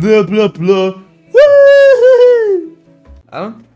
Blah blah blah. Woo! I don't.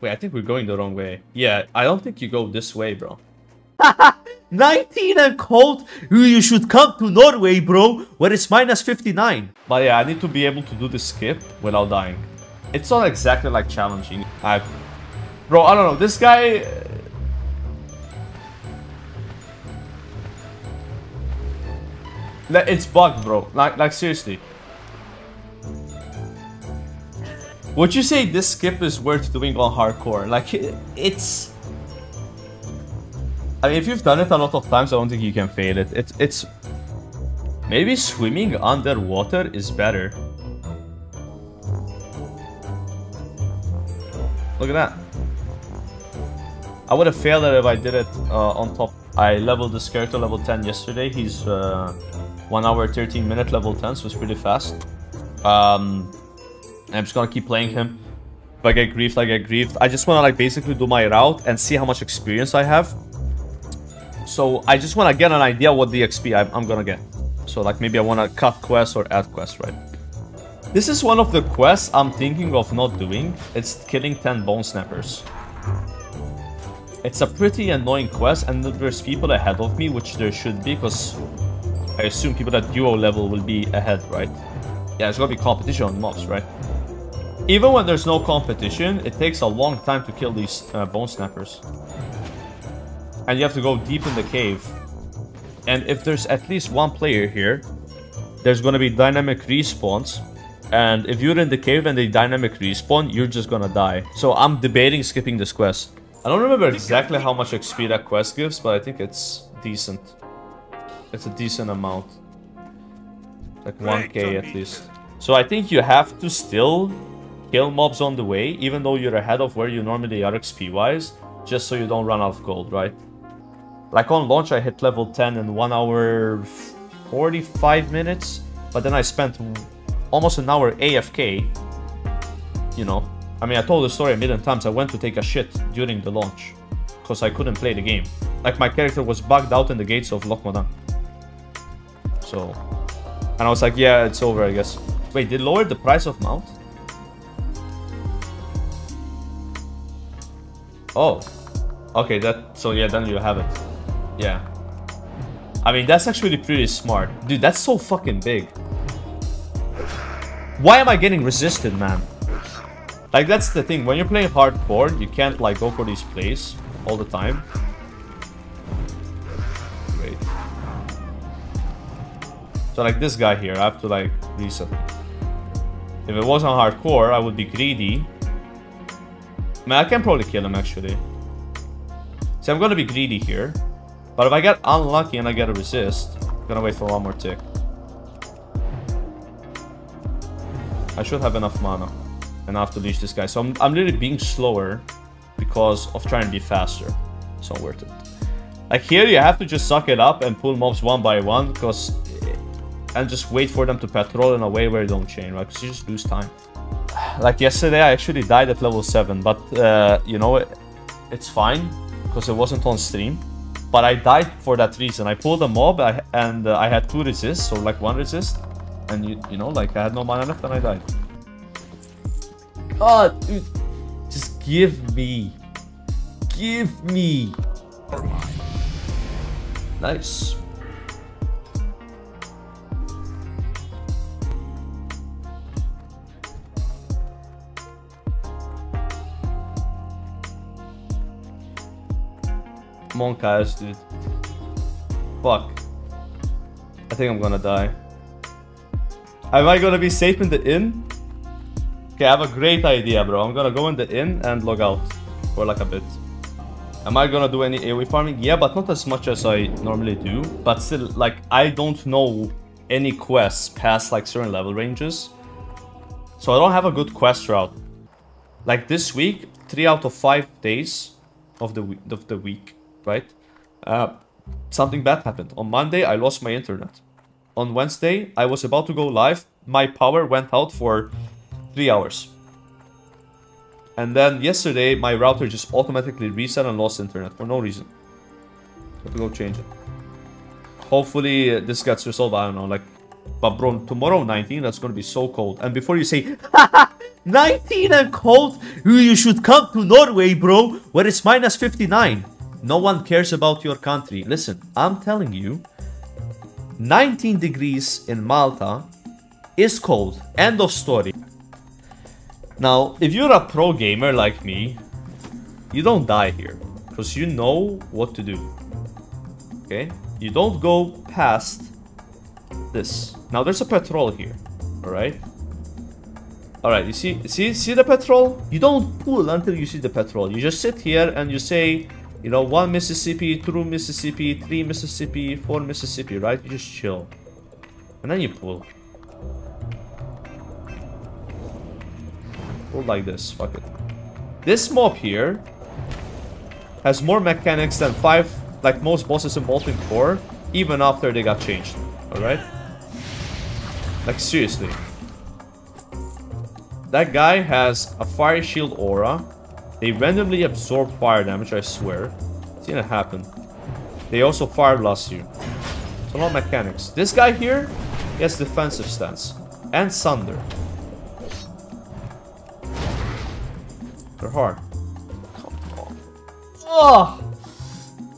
Wait, I think we're going the wrong way. Yeah, I don't think you go this way, bro. 19 and cold. You should come to Norway, bro, where it's minus 59. But yeah, I need to be able to do the skip without dying. It's not exactly like challenging. I, bro, I don't know. This guy. Uh, it's bugged, bro. Like, like seriously. Would you say this skip is worth doing on hardcore? Like, it's... I mean, if you've done it a lot of times, I don't think you can fail it. It's... it's maybe swimming underwater is better. Look at that. I would have failed it if I did it uh, on top. I leveled this character level 10 yesterday. He's uh, 1 hour 13 minute level 10, so it's pretty fast. Um, I'm just gonna keep playing him. If I get griefed, I get griefed. I just wanna like basically do my route and see how much experience I have. So I just wanna get an idea what the XP I'm, I'm gonna get. So like maybe I wanna cut quests or add quests, right? This is one of the quests I'm thinking of not doing. It's killing 10 bone snappers. It's a pretty annoying quest and there's people ahead of me, which there should be because I assume people at duo level will be ahead, right? Yeah, it's gonna be competition on mobs, right? Even when there's no competition, it takes a long time to kill these uh, bone snappers. And you have to go deep in the cave. And if there's at least one player here, there's gonna be dynamic respawns. And if you're in the cave and they dynamic respawn, you're just gonna die. So I'm debating skipping this quest. I don't remember exactly how much XP that quest gives, but I think it's decent. It's a decent amount. Like 1k at least. So I think you have to still kill mobs on the way, even though you're ahead of where you normally are XP-wise, just so you don't run out of gold, right? Like on launch, I hit level 10 in 1 hour 45 minutes, but then I spent almost an hour AFK, you know. I mean, I told the story a million times, I went to take a shit during the launch, because I couldn't play the game. Like, my character was bugged out in the gates of Loch Modan. So, and I was like, yeah, it's over, I guess. Wait, they lowered the price of mount? Oh. Okay, that, so yeah, then you have it. Yeah. I mean, that's actually pretty smart. Dude, that's so fucking big. Why am I getting resisted, man? Like, that's the thing. When you're playing hardcore, you can't, like, go for these plays all the time. So like this guy here, I have to like reset. If it wasn't hardcore, I would be greedy. I mean, I can probably kill him actually. See, I'm gonna be greedy here. But if I get unlucky and I get a resist, I'm gonna wait for one more tick. I should have enough mana. And enough to leash this guy. So I'm, I'm literally being slower because of trying to be faster. Not worth it. Like here, you have to just suck it up and pull mobs one by one because eh, and just wait for them to patrol in a way where you don't chain, right? Because you just lose time. Like yesterday, I actually died at level 7, but, uh, you know, it, it's fine, because it wasn't on stream. But I died for that reason. I pulled a mob, and uh, I had two resists, so like one resist. And, you, you know, like, I had no mana left, and I died. Oh, dude. Just give me. Give me. Nice. Monkey's, dude. Fuck. I think I'm gonna die. Am I gonna be safe in the inn? Okay, I have a great idea, bro. I'm gonna go in the inn and log out for like a bit. Am I gonna do any AoE farming? Yeah, but not as much as I normally do. But still, like, I don't know any quests past like certain level ranges. So I don't have a good quest route. Like this week, 3 out of 5 days of the, of the week right? Uh, something bad happened. On Monday, I lost my internet. On Wednesday, I was about to go live. My power went out for three hours. And then yesterday, my router just automatically reset and lost internet for no reason. Have to go change it. Hopefully, uh, this gets resolved. I don't know, like But bro, tomorrow 19, that's gonna be so cold. And before you say, 19 and cold, you should come to Norway, bro, where it's minus 59. No one cares about your country. Listen, I'm telling you, 19 degrees in Malta is cold. End of story. Now, if you're a pro gamer like me, you don't die here. Because you know what to do. Okay? You don't go past this. Now there's a patrol here. Alright? Alright, you see see see the patrol? You don't pull until you see the patrol. You just sit here and you say, you know, one Mississippi, two Mississippi, three Mississippi, four Mississippi, right? You just chill. And then you pull. Pull like this, fuck it. This mob here has more mechanics than five, like most bosses in Molten Core, even after they got changed. Alright? Like, seriously. That guy has a fire shield aura. They randomly absorb fire damage, I swear. Seen it happen. They also fire blast you. So no mechanics. This guy here, he has defensive stance. And Sunder. They're hard. Oh!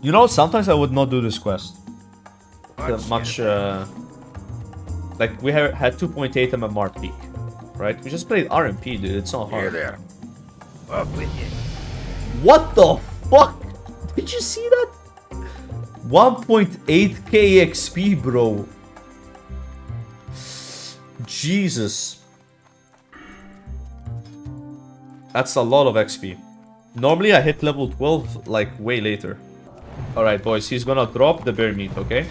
You know, sometimes I would not do this quest. Much, uh, like, we had 2.8 MMR peak, right? We just played RMP, dude. It's not hard. there. With you. What the fuck? Did you see that? 1.8k XP, bro. Jesus. That's a lot of XP. Normally I hit level 12 like way later. Alright boys, he's gonna drop the bear meat, okay?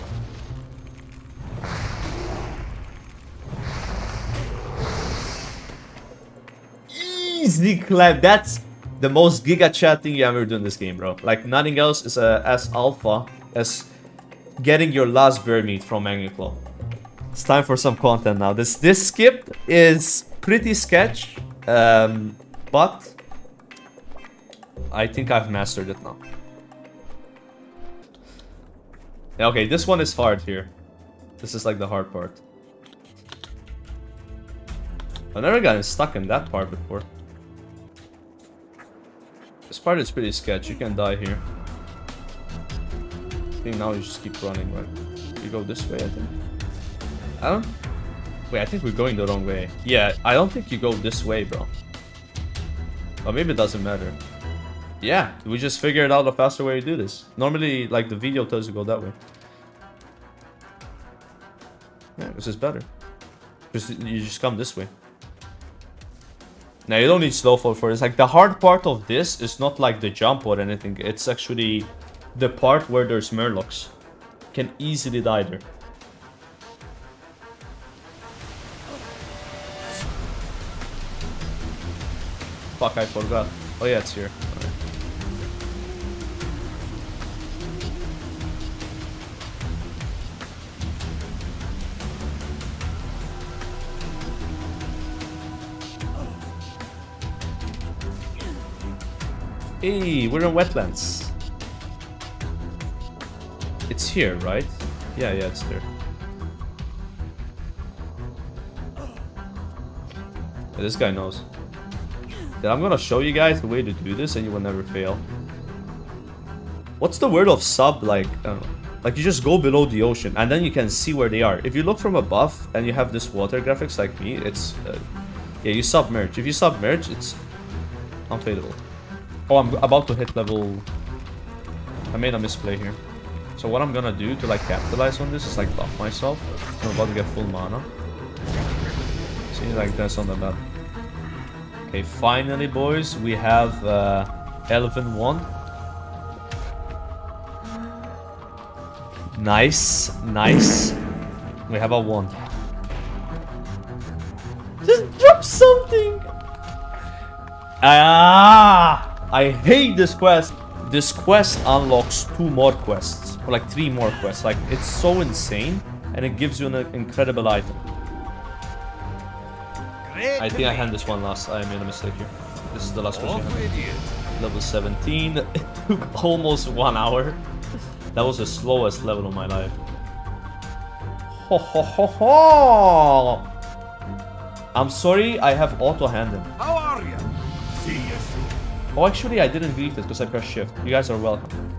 Easy clap. That's the most gigachad thing you ever do in this game, bro. Like nothing else is uh, as alpha as getting your last bear meat from Claw. It's time for some content now. This this skip is pretty sketch, um, but I think I've mastered it now. Okay, this one is hard here. This is like the hard part. I've never gotten stuck in that part before. This part is pretty sketch. You can die here. I think now you just keep running, right? You go this way, I think. I don't... Wait, I think we're going the wrong way. Yeah, I don't think you go this way, bro. But maybe it doesn't matter. Yeah, we just figured out a faster way to do this. Normally, like, the video tells you go that way. Yeah, this is better. Just You just come this way. Now, you don't need slow fall for this. Like, the hard part of this is not like the jump or anything. It's actually the part where there's murlocs. Can easily die there. Fuck, I forgot. Oh yeah, it's here. Hey, we're in wetlands. It's here, right? Yeah, yeah, it's there. Yeah, this guy knows. Then I'm gonna show you guys the way to do this and you will never fail. What's the word of sub like? Like you just go below the ocean and then you can see where they are. If you look from above and you have this water graphics like me, it's... Uh, yeah, you submerge. If you submerge, it's unfadable. Oh, I'm about to hit level... I made a misplay here. So what I'm gonna do to like capitalize on this is like buff myself. I'm about to get full mana. See like this on the map. Okay, finally, boys, we have uh, Elven 1. Nice, nice. We have a 1. Just drop something! Ah! I hate this quest. This quest unlocks two more quests. Or like three more quests. Like, it's so insane. And it gives you an incredible item. I think I hand this one last. I made a mistake here. This is the last question. Level 17. It took almost one hour. That was the slowest level of my life. Ho ho ho ho! I'm sorry, I have auto handing. How are you? Oh, actually, I didn't grief it because I pressed shift. You guys are welcome.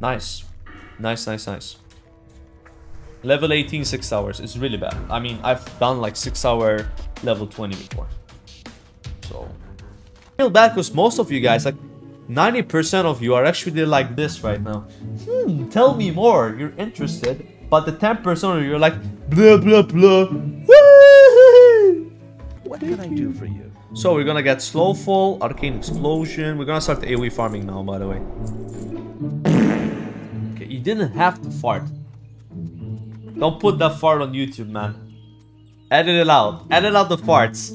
Nice. Nice, nice, nice. Level 18, 6 hours. It's really bad. I mean, I've done like 6 hour level 20 before. So, I feel bad because most of you guys, like 90% of you are actually like this right now. Hmm, tell me more. You're interested. But the 10% of you are like, blah, blah, blah. What can I do for you? So we're gonna get slow fall, arcane explosion. We're gonna start the AoE farming now, by the way. Okay, you didn't have to fart. Don't put that fart on YouTube, man. Edit it out. Edit out the farts.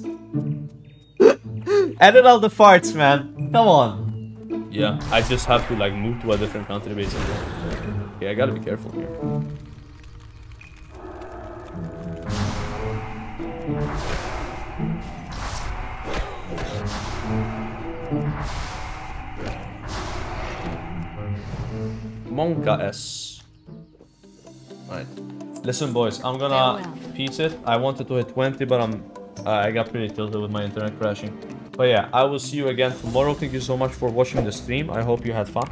Edit out the farts, man. Come on. Yeah, I just have to like move to a different country basically. Okay, I gotta be careful here. Monka S. Alright. Listen, boys, I'm gonna peace it. I wanted to hit 20, but I'm uh, I got pretty tilted with my internet crashing. But yeah, I will see you again tomorrow. Thank you so much for watching the stream. I hope you had fun.